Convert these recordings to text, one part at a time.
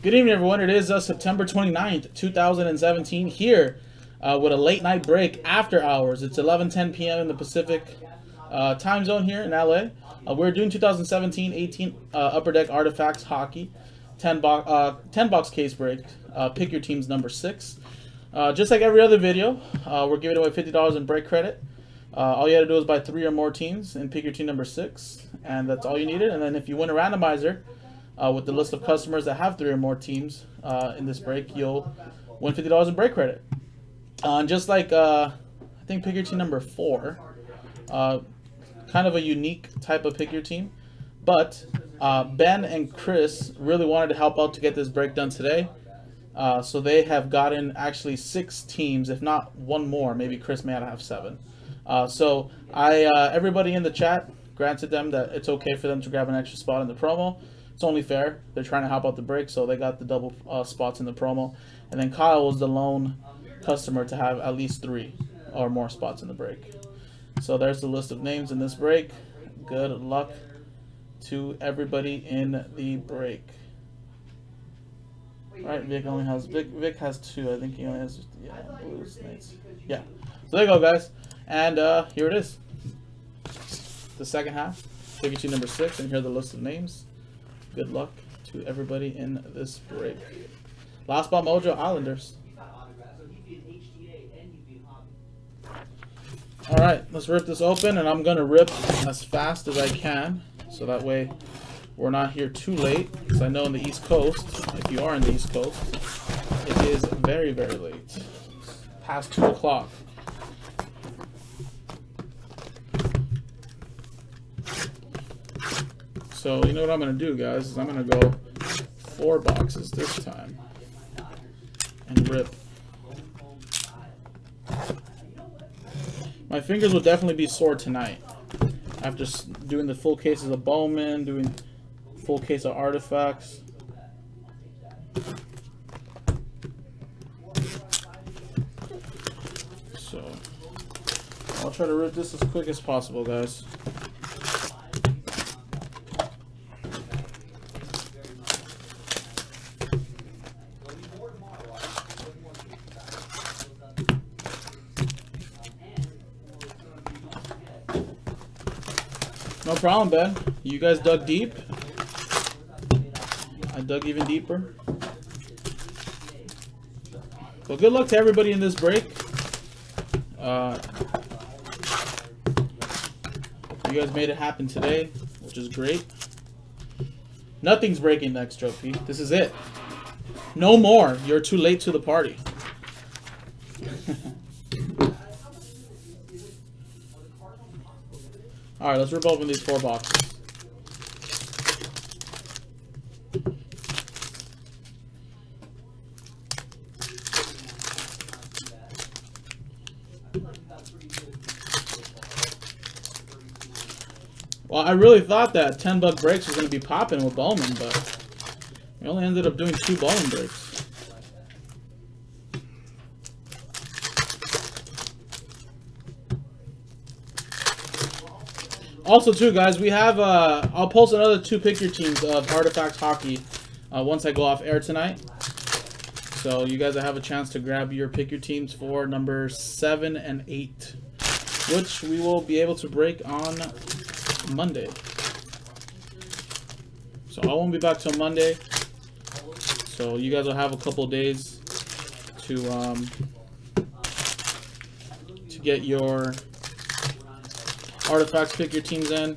Good evening, everyone. It is uh, September 29th, 2017, here uh, with a late night break after hours. It's 11:10 p.m. in the Pacific uh, time zone here in LA. Uh, we're doing 2017-18 uh, Upper Deck Artifacts Hockey, 10 box uh, 10 box case break. pick your team's number six. just like every other video, we're giving away $50 in break credit. all you had to do is buy three or more teams and pick your team number six, and that's all you needed. And then if you win a randomizer uh, with the list of customers that have three or more teams uh, in this break, you'll win $50 in break credit. Uh, and just like, uh, I think pick your team number four, uh, kind of a unique type of pick your team. But uh, Ben and Chris really wanted to help out to get this break done today. so they have gotten actually six teams, if not one more. Maybe Chris may have seven. so I, everybody in the chat granted them that it's okay for them to grab an extra spot in the promo it's only fair. They're trying to help out the break, so they got the double uh, spots in the promo. And then Kyle was the lone customer to have at least three or more spots in the break. So there's the list of names in this break. Good luck to everybody in the break. All right, Vic only has Vic. Vic has two. I think he only has yeah blues. Nice. Yeah. So there you go, guys. And uh, here it is. The second half. Take you to number six, and here are the list of names. Good luck to everybody in this break. Last ball mojo Islanders. All right, let's rip this open, and I'm gonna rip as fast as I can, so that way we're not here too late. Because I know in the East Coast, if you are in the East Coast, it is very, very late, past two o'clock. So you know what I'm going to do, guys, is I'm going to go four boxes this time and rip. My fingers will definitely be sore tonight. After doing the full cases of Bowman, doing full case of artifacts. So, I'll try to rip this as quick as possible, guys. Problem, Ben. You guys dug deep. I dug even deeper. Well, good luck to everybody in this break. Uh, you guys made it happen today, which is great. Nothing's breaking next trophy. This is it. No more. You're too late to the party. Alright, let's rip open these four boxes. Well, I really thought that 10 buck breaks was going to be popping with Bowman, but we only ended up doing two Bowman breaks. Also, too, guys, we have, uh, I'll post another two picture teams of Artifacts Hockey uh, once I go off air tonight. So you guys have a chance to grab your pick your teams for number 7 and 8, which we will be able to break on Monday. So I won't be back till Monday. So you guys will have a couple days to um, to get your artifacts, pick your teams in.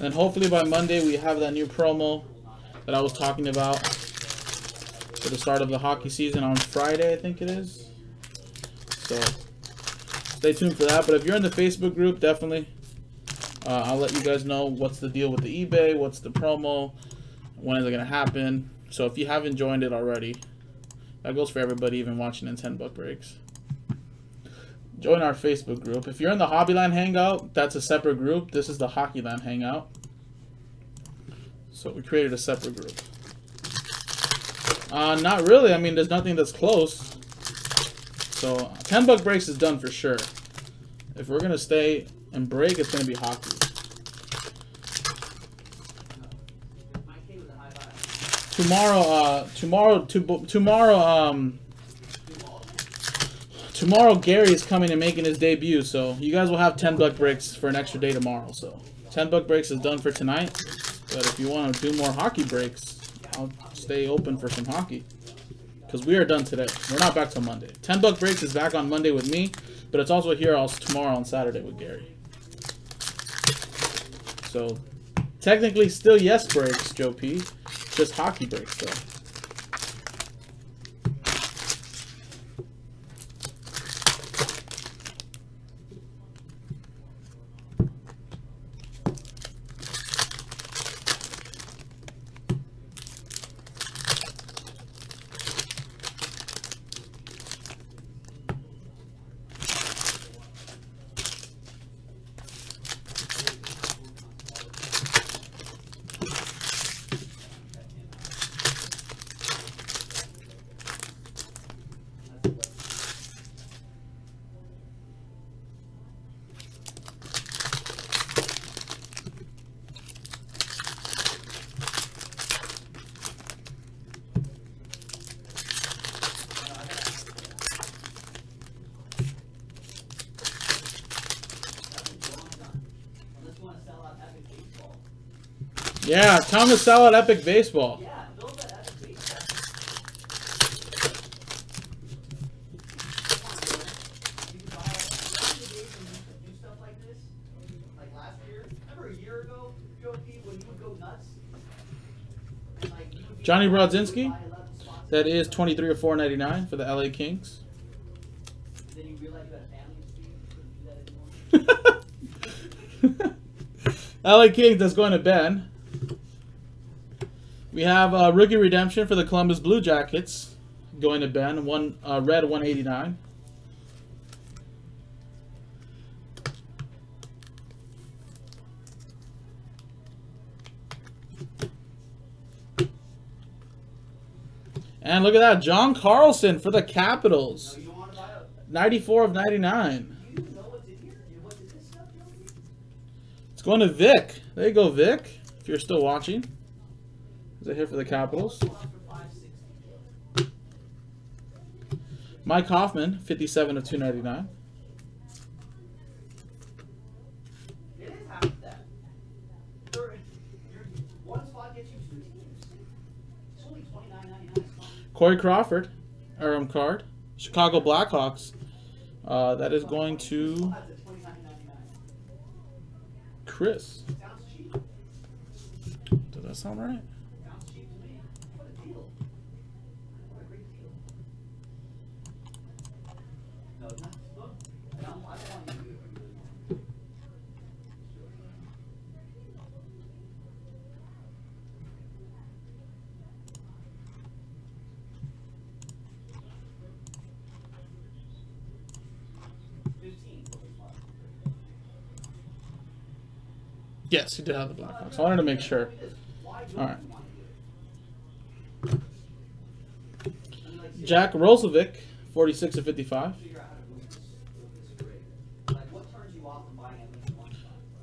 And hopefully by Monday we have that new promo that I was talking about for the start of the hockey season on Friday, I think it is. So stay tuned for that. But if you're in the Facebook group, definitely uh, I'll let you guys know what's the deal with the eBay, what's the promo, when is it going to happen. So if you haven't joined it already, that goes for everybody, even watching in 10 buck breaks join our Facebook group. If you're in the Hobbyland Hangout, that's a separate group. This is the Hockeyland Hangout. So we created a separate group. Uh, not really. I mean, there's nothing that's close. So 10 buck breaks is done for sure. If we're going to stay and break, it's going to be hockey. tomorrow, uh, tomorrow, to, tomorrow, um, tomorrow Gary is coming and making his debut, so you guys will have 10 buck breaks for an extra day tomorrow. So 10 buck breaks is done for tonight, but if you want to do more hockey breaks, I'll stay open for some hockey. Because we are done today. We're not back till Monday. 10 buck breaks is back on Monday with me, but it's also here also tomorrow on Saturday with Gary. So technically still yes breaks, Joe P. Just hockey breaks though. Yeah, to sell out Epic Baseball. Johnny Brodzinski. That is 23 or 4.99 for the LA Kings. LA Kings, that's going to Ben. We have uh, rookie redemption for the Columbus Blue Jackets going to Ben. One uh, red 189. And look at that, John Carlson for the Capitals. 94 of 99. It's going to Vic. There you go, Vic, if you're still watching. Is it here for the Capitals? Mike Hoffman, 57 of 299. Corey Crawford, Aram card. Chicago Blackhawks. Uh, that is going to Chris. Does that sound right? Yes, he did have the black Blackhawks. I wanted to make sure. All right. Jack Roslovic, 46 of 55.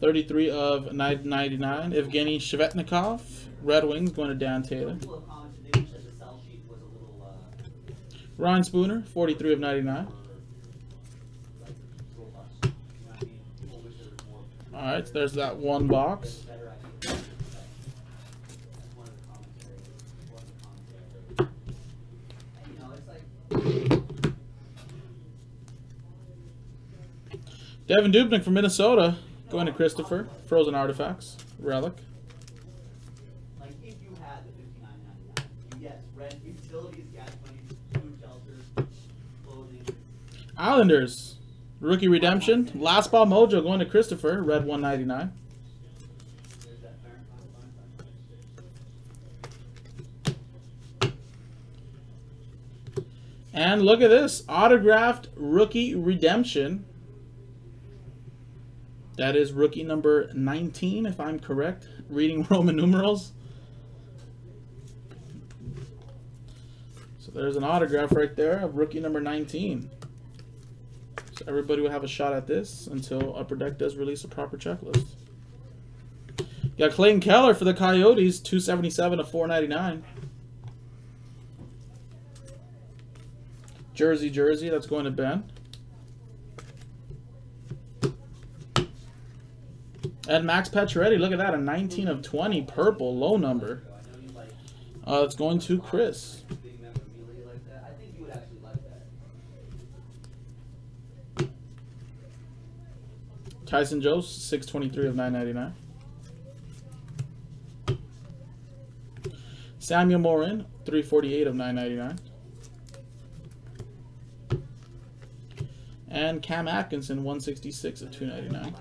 33 of 99. Evgeny Svechnikov, Red Wings, going to Dan Taylor. Ryan Spooner, 43 of 99. Alright, so there's that one box. Devin Dubnyk from Minnesota. Going to Christopher. Frozen Artifacts. Relic. Islanders. Rookie Redemption. Last Ball Mojo going to Christopher. Red 199. And look at this. Autographed Rookie Redemption. That is rookie number 19, if I'm correct, reading Roman numerals. So there's an autograph right there of rookie number 19. So everybody will have a shot at this until Upper Deck does release a proper checklist. Got Clayton Keller for the Coyotes, 277 to 499. Jersey, Jersey, that's going to Ben. And Max Pacioretty, look at that, a 19 of 20 purple, low number. Uh, it's going to Chris. Tyson Jost, 623 of 999. Samuel Morin, 348 of 999. And Cam Atkinson, 166 of 299.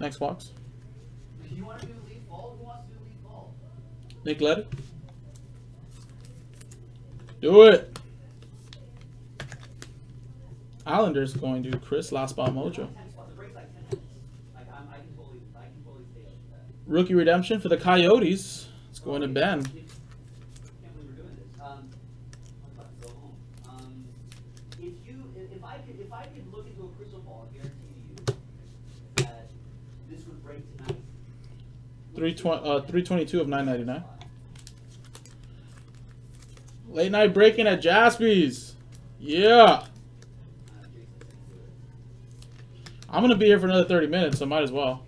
Next box. You want to do Leaf Vault? Who wants to do Leaf Vault? Nick Leddy. Do it. Islanders going to Chris Last Spot Mojo. Ten spot. The break's like ten minutes. Like I'm, I can totally, I can totally stay up with that. Rookie redemption for the Coyotes. It's going to Ben. 322 uh, of 999. Late night breaking at Jaspy's. Yeah. I'm going to be here for another 30 minutes, so might as well.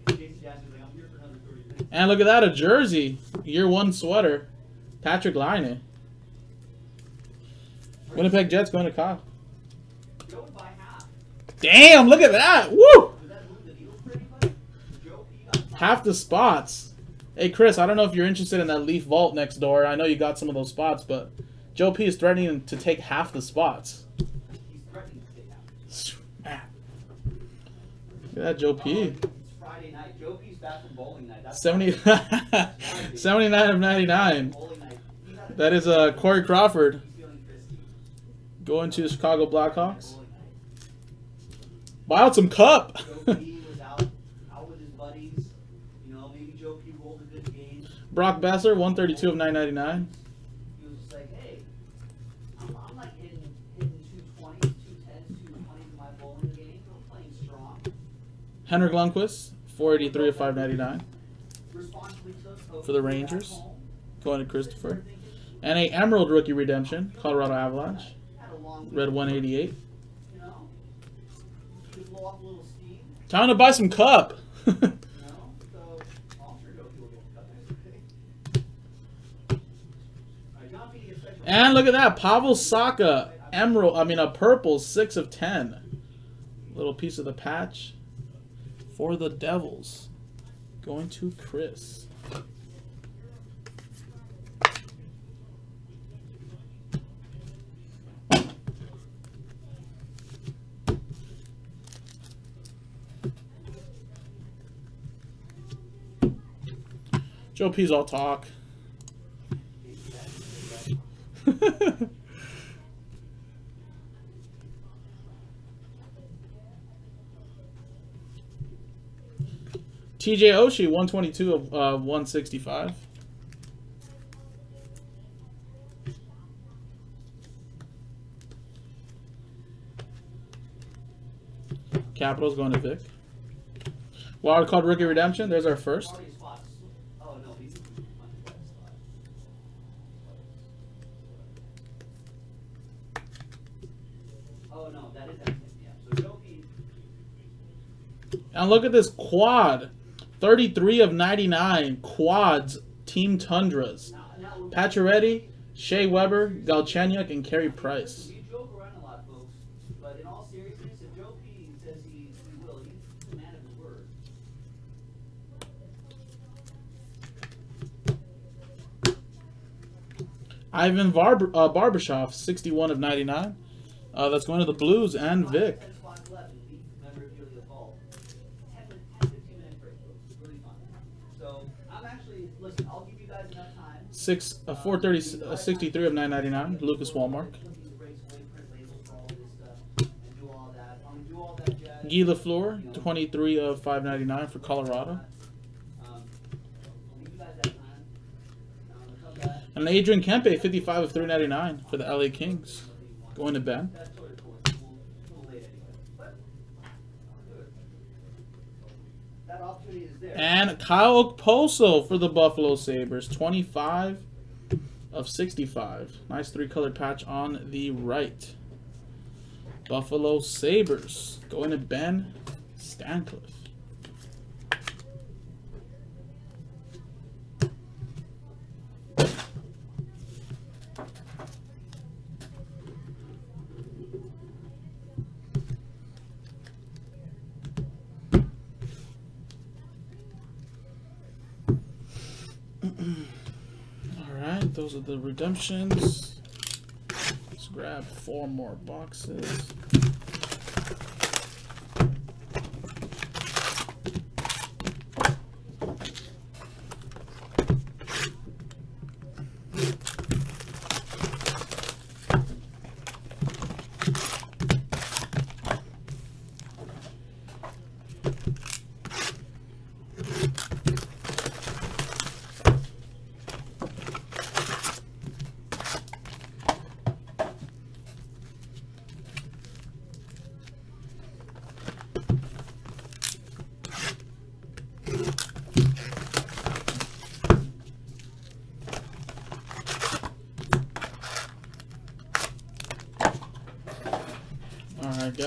And look at that, a jersey. Year one sweater. Patrik Laine. Winnipeg Jets going to Kyle. Damn, look at that. Woo! Half the spots. Hey Chris, I don't know if you're interested in that Leaf Vault next door. I know you got some of those spots, but Joe P is threatening to take half the spots. He's threatening to take half. Look at that Joe Oh, P. it's Friday night. Joe P's back from bowling night. That's 70, 79 of 99. bowling night. He's had a- That is uh, Corey Crawford He's feeling frisky. going to the Chicago Blackhawks. Buy out some cup. Bowling game. I'm playing strong. Henrik Lundqvist, 483 of 599. For the Rangers. Going to Christopher. And a Emerald rookie redemption, Colorado Avalanche. had a long Red 188. You know, could blow off a little steam. Time to buy some cup. You know, so I'm sure Joe P will get the cup next week. Alright, John P. gets special. And look at that, Pavel Zacha, Emerald. I mean a purple, six of ten. Little piece of the patch for the Devils. Going to Chris. Joe P's all talk. TJ Oshie, 122 of uh, 165. Capitals going to Vic. Wild card rookie redemption. There's our first. All these spots. Oh no, these are on the west spot. Oh no, that is Edmonton, yeah. So Joe P. And look at this quad. 33 of 99 quads, Team Tundras. Pacioretty, Shea Weber, Galchenyuk, and Carey Price. We joke around a lot, folks, but in all seriousness, if Joe P says he, he will, he's the man of his word. Ivan Barber, uh, Barbashev, 61 of 99. Uh, that's going to the Blues and Vic. Ten spots left in the memorabilia vault. 10, 10, 15 minute break, folks. It's really fun. So I'm actually listen. I'll give you guys enough time. Six, uh, 430, uh, 63 of 999. Lucas jazz. Guy Lafleur, 23 of 599 for Colorado. And Adrian Kempe, 55 of 399 for the LA Kings. Going to bed. And Kyle Okposo for the Buffalo Sabres, 25 of 65. Nice three-color patch on the right. Buffalo Sabres going to Ben Stancliffe. Redemptions. Let's grab four more boxes.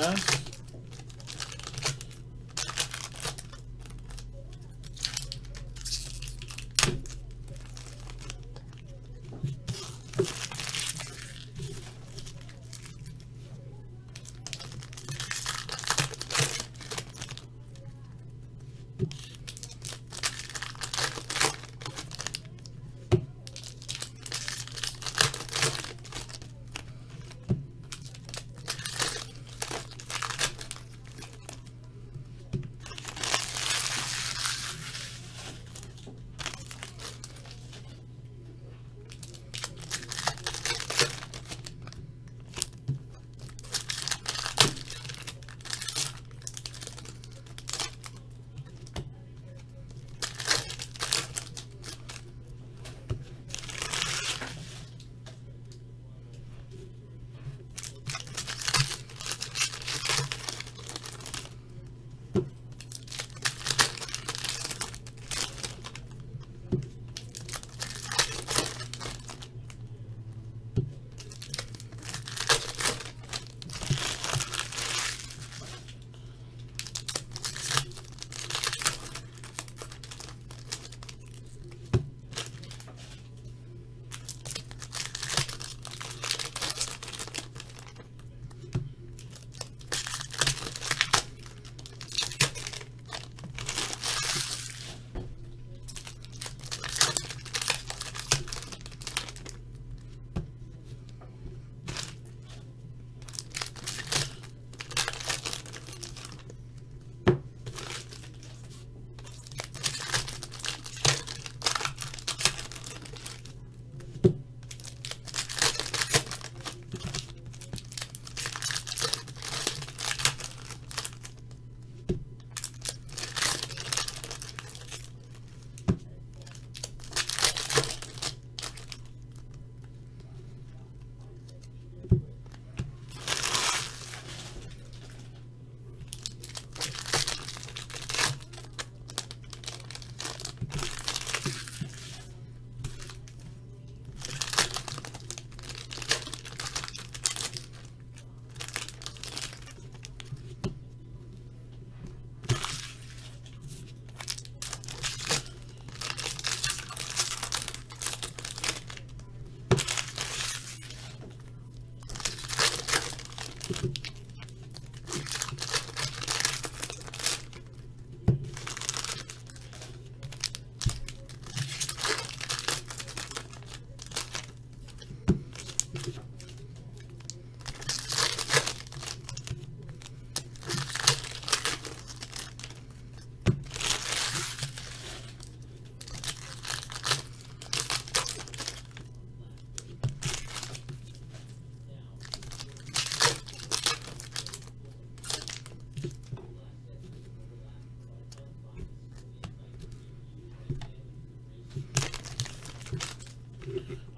All right, guys.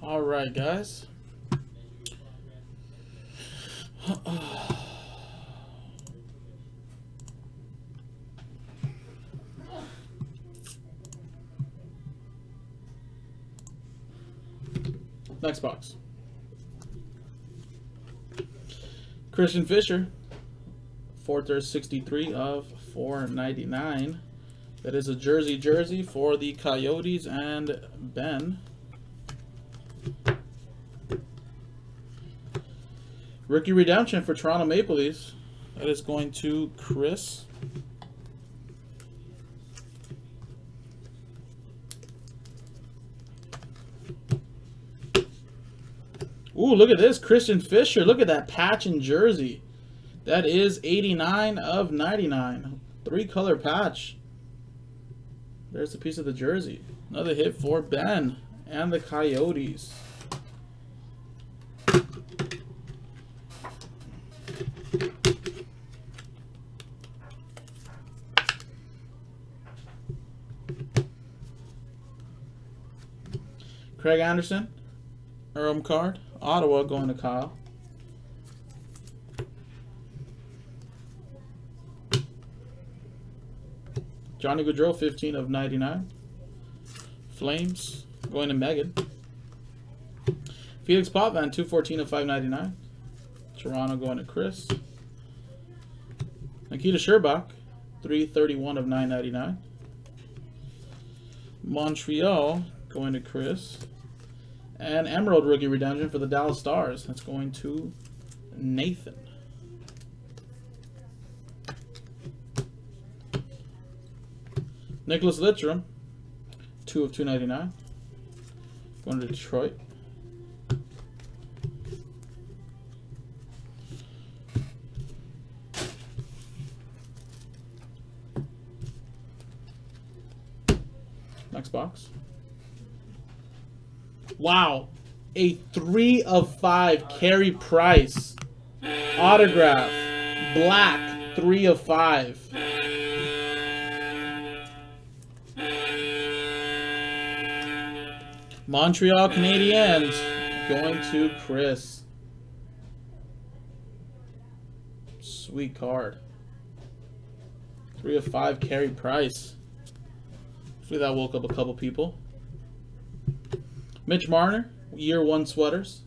All right, guys. Next box. Christian Fischer, 463 of 499. That is a jersey jersey for the Coyotes and Ben. Rookie redemption for Toronto Maple Leafs. That is going to Chris. Ooh, look at this. Christian Fischer. Look at that patch and jersey. That is 89 of 99. Three color patch. There's a piece of the jersey. Another hit for Ben and the Coyotes. Craig Anderson, Erm card. Ottawa going to Kyle. Johnny Gaudreau, 15 of 99. Flames going to Megan. Felix Potvin, 214 of 599. Toronto going to Chris. Nikita Scherbak, 331 of 999. Montreal going to Chris. And Emerald rookie redemption for the Dallas Stars. That's going to Nathan. Nicholas Lidstrom, 2 of 299. Going to Detroit. Wow. A 3 of 5 Carey Price. Autograph. Black. 3 of 5. Montreal Canadiens going to Chris. Sweet card. Three of five Carey Price. Hopefully that woke up a couple people. Mitch Marner, year one sweaters.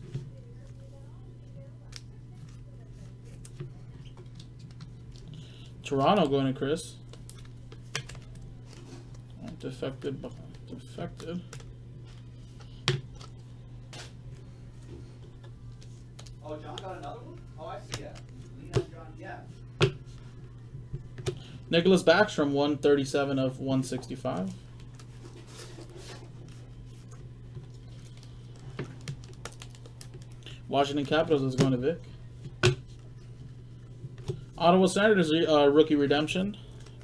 Toronto going to Chris. Defected. Defected. Oh, John got another one? Oh, I see, John, yeah. Nicholas Backstrom, 137 of 165. Washington Capitals is going to Vic. Ottawa Senators uh, rookie redemption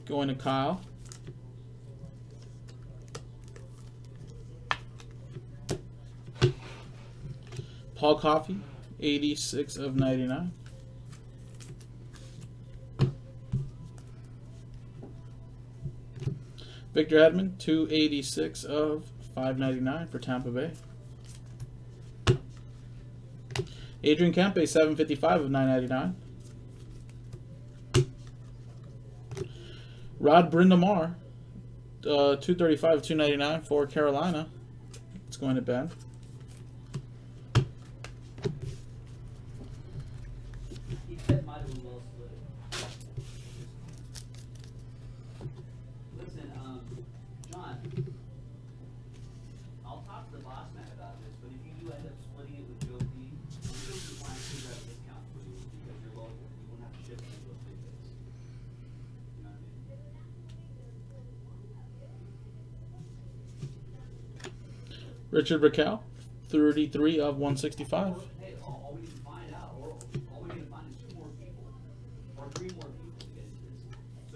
going to Kyle. Paul Coffey, 86 of 99. Victor Hedman, 286 of 599 for Tampa Bay. Adrian Kempe, 755 of 999. Rod Brind'Amour, uh, 235 of 299 for Carolina. It's going to Ben.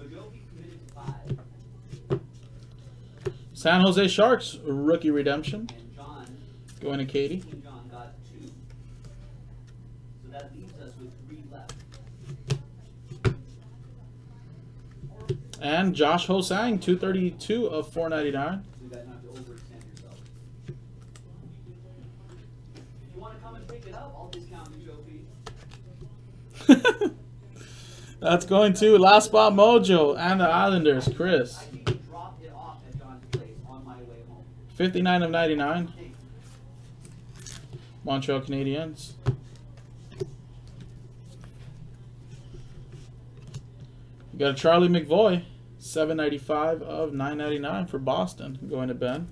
Joe P committed to five, San Jose Sharks rookie redemption going to Katie. And Josh Ho-Sang, 232 of 499. So you guys not to overextend yourself. If you want to come and pick it up, I'll discount you, Joe P. That's going to Last Spot Mojo and the Islanders, Chris. I dropped it off at John's place on my way home. 59 of 99. Montreal Canadiens. We got a Charlie McAvoy, 795 of 999 for Boston, going to Ben.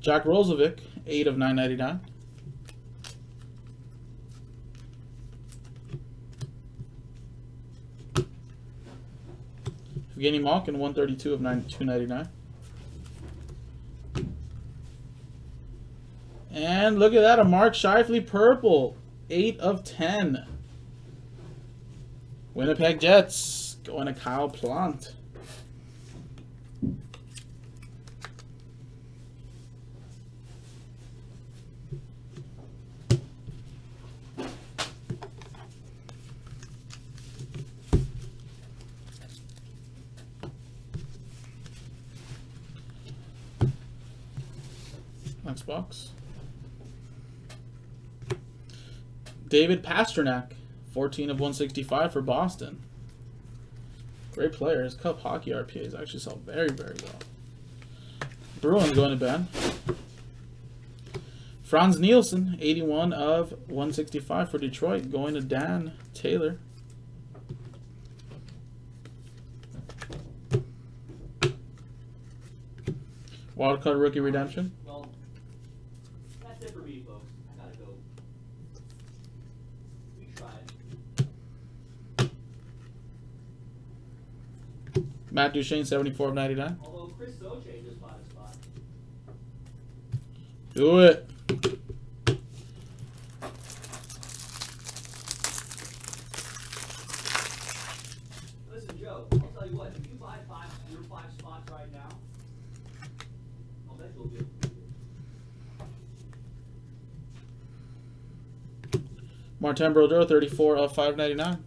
Jack Roslovic, 8 of 999. Evgeny Malkin, 132 of 299. And look at that, a Mark Scheifele purple, 8 of 10. Winnipeg Jets, going to Kyle Plant. Next box. David Pastrnak, 14 of 165 for Boston. Great player. His Cup Hockey RPAs actually sell very, very well. Bruins going to Ben. Frans Nielsen, 81 of 165 for Detroit, going to Dan Taylor. Wildcard rookie redemption. Well, that's it for me, folks. I gotta go. We tried. Matt Duchene, 74 of 99. Although Chris Soche just bought a spot. Do it. Listen, Joe, I'll tell you what, if you buy five, your five spots right now, I'll bet you'll be able to do it. Martin Brodeur, 34 of 599.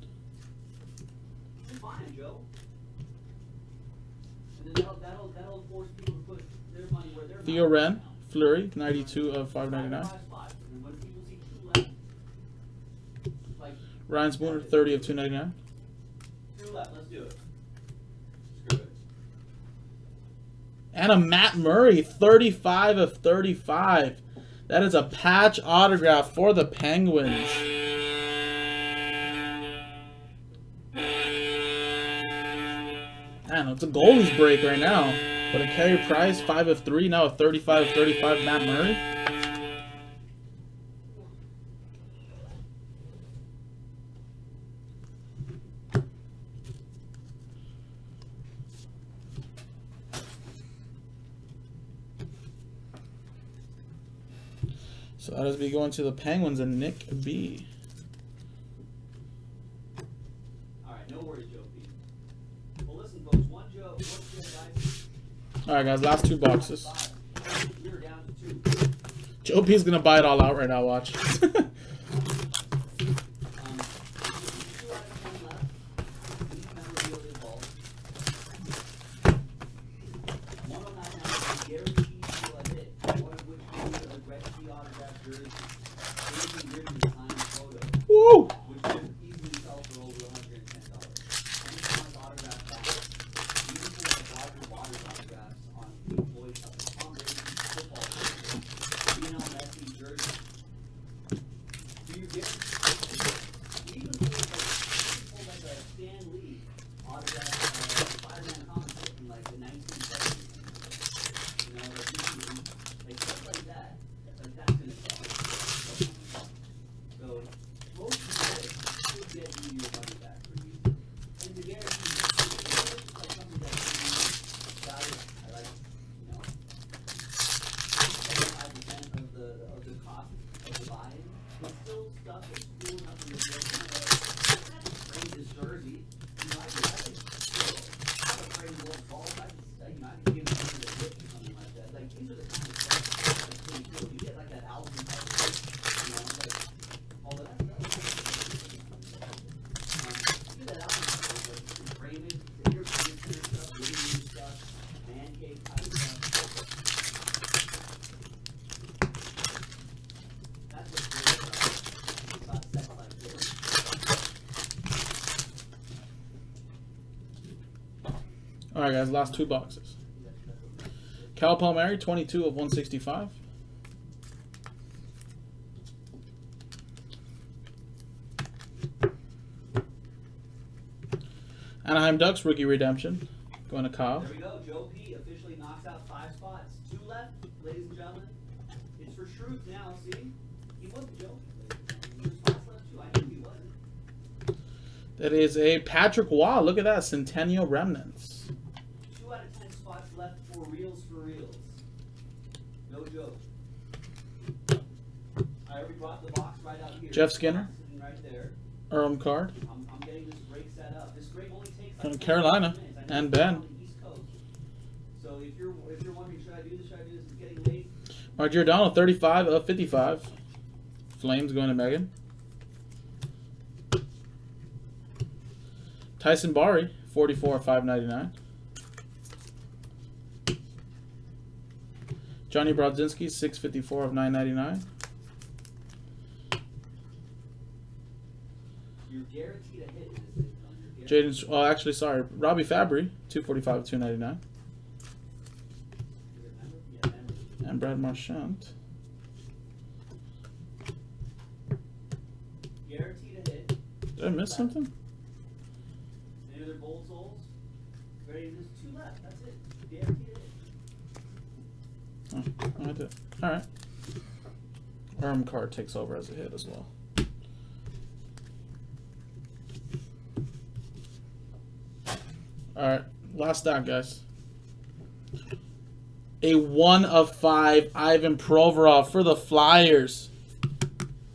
You're fine, Joe. And then that'll, that'll, that'll force people to put their money where their Theoren. Fleury, 92 of 599. spots, and then when people see two left, like, Ryan Spooner, 30 of 299. let's do it. And a Matt Murray, 35 of 35. That is a patch autograph for the Penguins. Man, it's a goalie's break right now. But a Carey Price, 5 of 3, now a 35 of 35 Matt Murray. So that is be going to the Penguins and Nick B. Alright, no worries, Joe P. Well, listen, folks, one Joe, one Joe, guys. Alright, guys, last two boxes. Joe P's gonna buy it all out right now, watch. Um, two out of ten left. Each memorabilia involved. One of nine has a guaranteed deal at hit, one of which is a Gretzky autograph jersey. Anything written behind the photo, Woo! which could easily sell for over hundred and ten dollars. Any signed autograph back, even for the Roger Waters autographs on Pink Floyd, Tom Brady football jersey, Lionel Messi jersey. Do you get even for like, people like a Stan Lee autograph uh, Spider-Man comic book from like the 1970s, you know, like, you can- like stuff like that, like that's gonna sell. So most people should get you your money back for you, and to guarantee, it's like something that you value. I like, you know, seventy-five percent of the of the cost of the buy-in. It's still stuff that's cool enough in the building. Frame this jersey. You know, I could, I could, I have a frame world balls. I could, you know, I could give it to the gift or something like that. Like these are the kind of stuff that's pretty cool. You get like that album type of thing, you know, like all of that stuff. Um, you get that album type of like you can frame it, your furniture stuff, living room stuff, man cave type of stuff. That's what's great about, about sets like this. Alright, guys, last two boxes. Cal Palmieri, 22 of 165. Anaheim Ducks rookie redemption. Going to Kyle. There we go. Joe P officially knocks out five spots. Two left, ladies and gentlemen. It's for Shrews now. See, he wasn't joking. There's spots left too. I knew he wasn't. That is a Patrick Waugh. Look at that. Centennial Remnants. Two out of ten spots left for reals for reals. No joke. I already brought the box right out here. Jeff Skinner. Sitting right there. Erm card. I'm, I'm getting this break set up. This break only takes From like 25 Carolina minutes. I know and Ben. So if you're if you're wondering should I do this, should I do this, it's getting late. Mark Giordano, 35 of 55. Flames going to Megan. Tyson Barrie, 44 of 599. Johnny Brodzinski, 654 of 999. You're guaranteed a hit in this thing. John. You're guaranteed. Jaden, oh, actually, sorry. Robby Fabbri, 245 of 299. Is it member? Yeah, member. And Brad Marchand. Guaranteed a hit. Did I miss something? Any other bold souls? Ready? There's two left. That's it. Oh, I did. Alright. Arm card takes over as a hit as well. Alright, last down, guys. A one of five Ivan Provorov for the Flyers.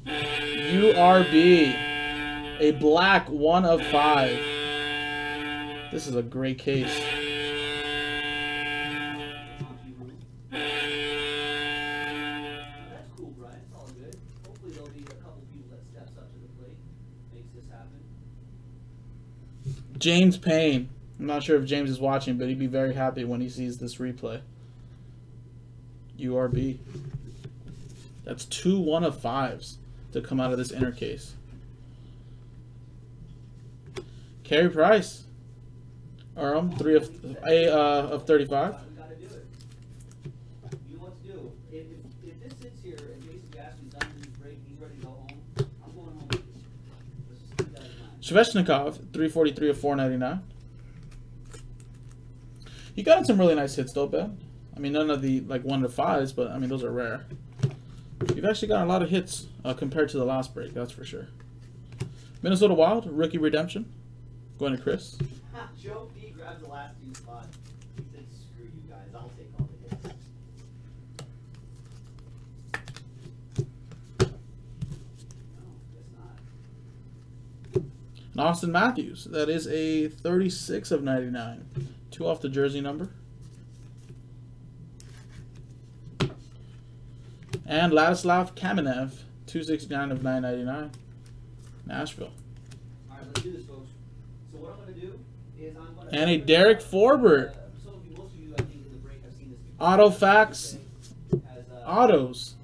URB. A black one of five. This is a great case. James Payne. I'm not sure if James is watching, but he'd be very happy when he sees this replay. URB. That's two one of fives to come out of this inner case. Carey Price. Urum, three of a uh, of thirty-five. If, if, if this sits here and Jason Jaspy's done his break, he's ready to go home, I'm going home with this. Let's just keep that in mind. Three forty-three of four ninety-nine. You got in some really nice hits though, Ben. I mean, none of the like one to fives, but I mean those are rare. You've actually got a lot of hits uh, compared to the last break, that's for sure. Minnesota Wild rookie redemption, going to Chris. Joe P grabs the last two spots. He said, screw you guys, I'll take all the hits. No, guess not. And Auston Matthews, that is a thirty-six of ninety-nine, two off the jersey number. And Vladislav Kamenev, two sixty-nine of nine ninety-nine, Nashville. Alright, let's do this, folks. So what I'm gonna do is I'm gonna... And a Derek Forbort. Uh, some you, most of you, I think, in the break have seen. Autofacts As, uh, Autos.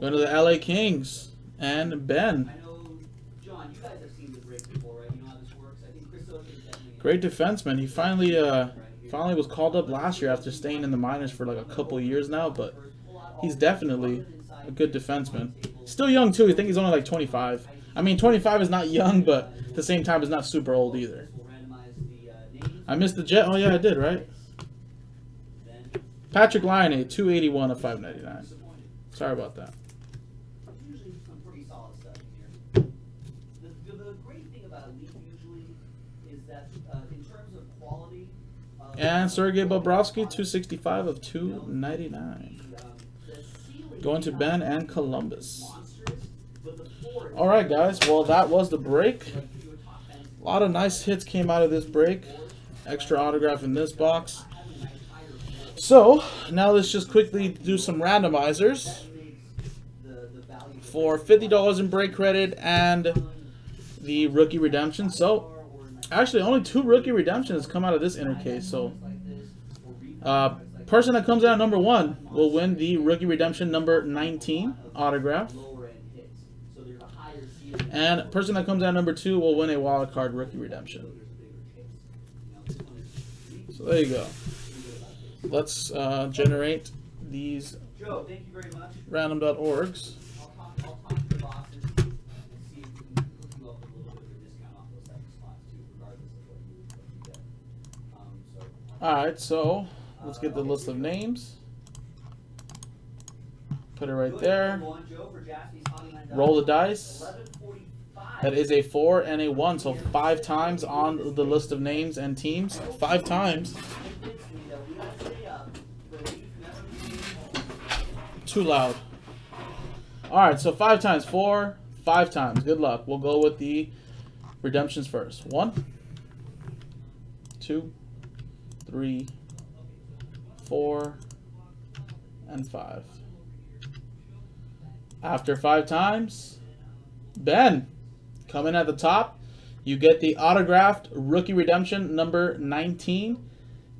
Going to the LA Kings. And Ben. I know, John, you guys have seen the break before, right? You know how this works. I think Chris Socha is definitely... Great defenseman. He finally uh finally was called up last year after staying in the minors for like a couple years now, but he's definitely a good defenseman. Still young too. I think he's only like 25. I mean, 25 is not young, but at the same time, is not super old either. I missed the Jet. Oh yeah, I did right. Patrik Laine, 281 of 599. Sorry about that. Usually some pretty solid stuff in here. The, the, the great thing about Elite usually is that uh, in terms of quality. Uh, And Sergei Bobrovsky, 265 of 299. um, the ceiling Going to Ben and Columbus. All right, guys. Well, that was the break. A lot of nice hits came out of this break. Extra autograph in this box. So now let's just quickly do some randomizers for fifty dollars in break credit and the rookie redemption. So actually, only two rookie redemptions come out of this inner case. So uh, person that comes out number one will win the rookie redemption number nineteen autograph, lower end hits. So there's a higher ceiling. and person that comes out number two will win a wild card rookie redemption. There's a bigger chase. You know, this one is So there you go. pretty good about this. let's uh, generate these Joe, thank you very much. random.orgs. I'll talk, I'll talk to the bosses and see if we can hook you up with a little bit of a discount off those second spots too, regardless of what you, what you get. Um, so. All right, so let's get the list of names. Put it right there. Roll the dice. That is a four and a one, so five times on the list of names and teams. Five times. Too loud. All right, so five times. Four, five times. Good luck. We'll go with the redemptions first. One, two, three, four, and five. After five times, Ben, coming at the top, you get the autographed rookie redemption number 19.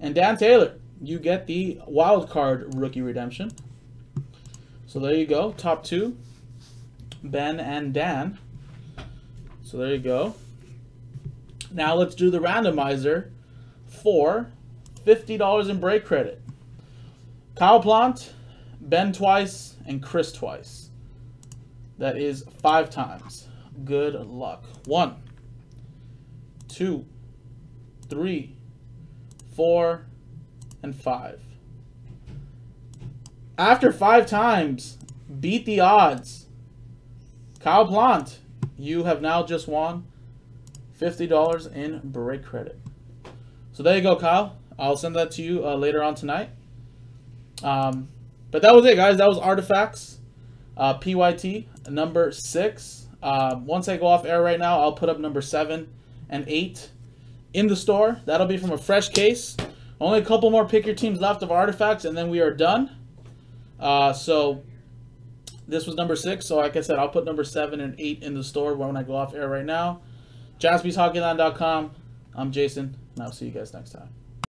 And Dan Taylor, you get the wild card rookie redemption. So there you go, top two, Ben and Dan. So there you go. Now let's do the randomizer for $50 in break credit. Kyle Plant, Ben twice, and Chris twice. That is five times. Good luck. One, two, three, four, and five. After five times, beat the odds. Kyle Plant, you have now just won $50 in break credit. So there you go, Kyle. I'll send that to you uh, later on tonight. Um, but that was it, guys. That was Artifacts uh, PYT number six. Uh, once I go off air right now, I'll put up number seven and eight in the store. That'll be from a fresh case. Only a couple more pick your teams left of artifacts, and then we are done. Uh, so this was number six. So like I said, I'll put number seven and eight in the store when I go off air right now. JaspysHockeyland.com. I'm Jason, and I'll see you guys next time.